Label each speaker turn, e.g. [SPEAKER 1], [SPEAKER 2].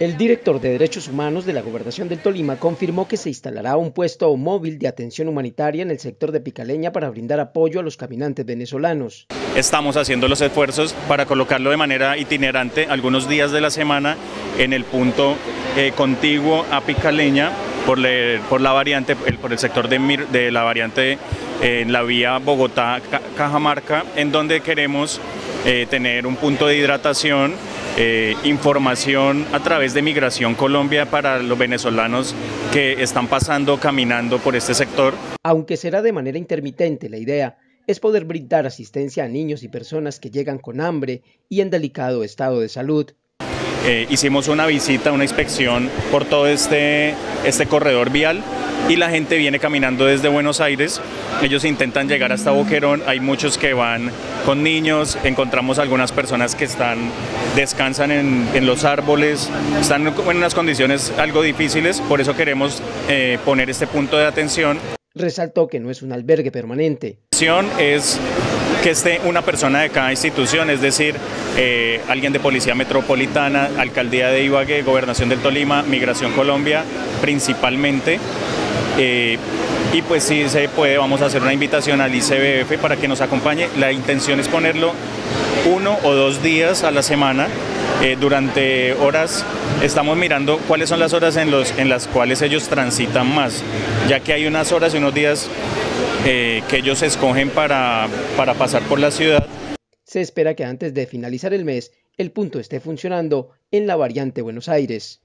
[SPEAKER 1] El director de Derechos Humanos de la Gobernación del Tolima confirmó que se instalará un puesto móvil de atención humanitaria en el sector de Picaleña para brindar apoyo a los caminantes venezolanos.
[SPEAKER 2] Estamos haciendo los esfuerzos para colocarlo de manera itinerante algunos días de la semana en el punto eh, contiguo a Picaleña por, la variante, por el sector de, la variante en la vía Bogotá-Cajamarca, en donde queremos eh, tener un punto de hidratación eh, información a través de Migración Colombia para los venezolanos que están pasando caminando por este sector.
[SPEAKER 1] Aunque será de manera intermitente, la idea es poder brindar asistencia a niños y personas que llegan con hambre y en delicado estado de salud.
[SPEAKER 2] Eh, hicimos una visita, una inspección por todo este, este corredor vial y la gente viene caminando desde Buenos Aires. Ellos intentan llegar hasta Boquerón, hay muchos que van con niños, encontramos algunas personas que están, descansan en, los árboles, están en unas condiciones algo difíciles, por eso queremos eh, poner este punto de atención.
[SPEAKER 1] Resaltó que no es un albergue permanente.
[SPEAKER 2] Es que esté una persona de cada institución, es decir, eh, alguien de Policía Metropolitana, Alcaldía de Ibagué, Gobernación del Tolima, Migración Colombia, principalmente, eh, y pues si se puede, vamos a hacer una invitación al ICBF para que nos acompañe. La intención es ponerlo uno o dos días a la semana. Eh, durante horas estamos mirando cuáles son las horas en, las cuales ellos transitan más, ya que hay unas horas y unos días eh, que ellos escogen para, para pasar por la ciudad.
[SPEAKER 1] Se espera que antes de finalizar el mes el punto esté funcionando en la variante Buenos Aires.